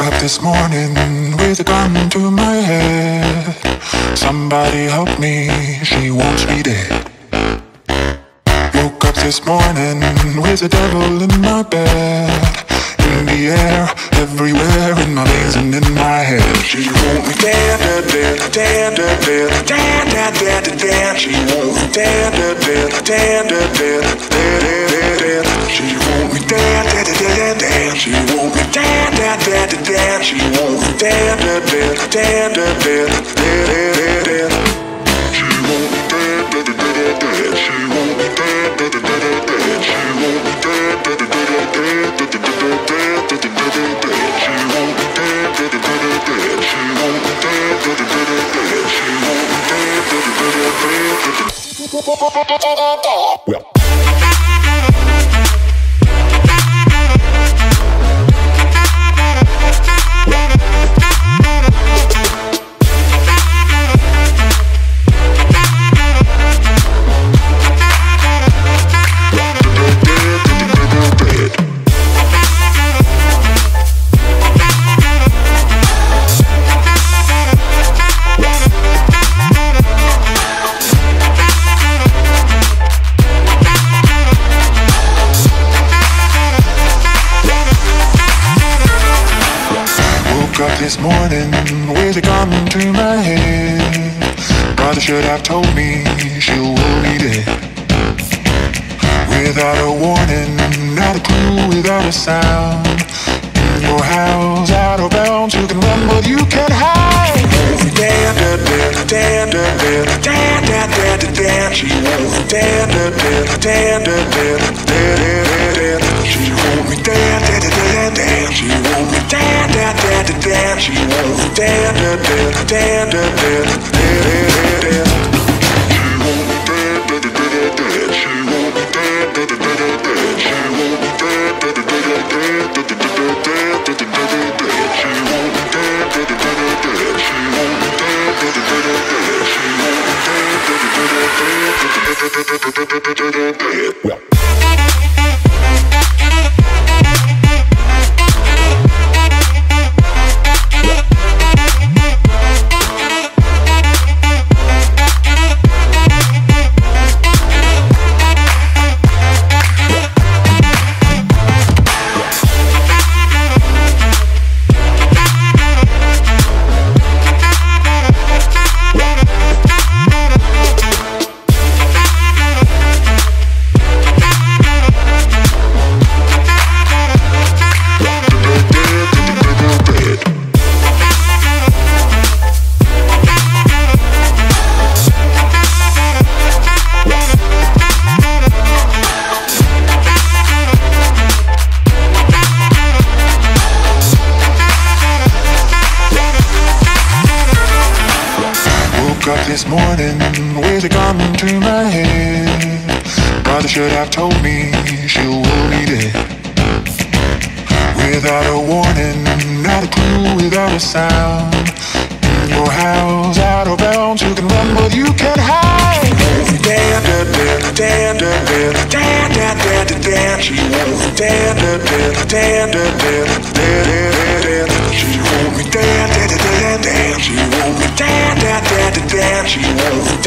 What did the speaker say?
Woke up this morning with a gun to my head. Somebody help me, she wants me dead. Woke up this morning with the devil in my bed. In the air, everywhere, in my veins and in my head. She wants me dead, dead, dead, dead, dead, dead, dead, dead, dead, dead. She wants me dead, dead, dead, dead, dead, dead, dead, dead, dead. She wants me dead, dead, dead, dead, dead. She me dead, dead, dead, dead, dead. She me dead, dead, dead, dead, dead, dead, dead, dead, dead. She me dead, dead, dead, dead, dead. She me dead, dead, dead, dead, dead. She dead, dead, dead, dead, dead, dead, dead, dead, dead, dead. She me dead, dead, dead, dead, dead. She me dead, dead, dead, dead, dead. She me dead, dead, dead, dead, dead, dead. Well. This morning with a gun to my head. Brother should have told me she will be dead. Without a warning, not a clue, without a sound. In your house, out of bounds, you can run, but you can't hide. Dead, dead, dead, dead, dead, dead, dead, dead, dead, dead. She wants me dead, dead, dead, dead, had to dance, you know. Dance, dance, dance, dance, dance, dance. Well. Morning with a gun to my head. Brother should have told me she will be dead. Without a warning, not a clue, without a sound. In your house, out of bounds, you can run, but you can't hide. Dead, dead, dead, dead, dead, dead, dead, dead, dead. She wants dead, dead, dead, dead, dead, dead, dead, dead. She wants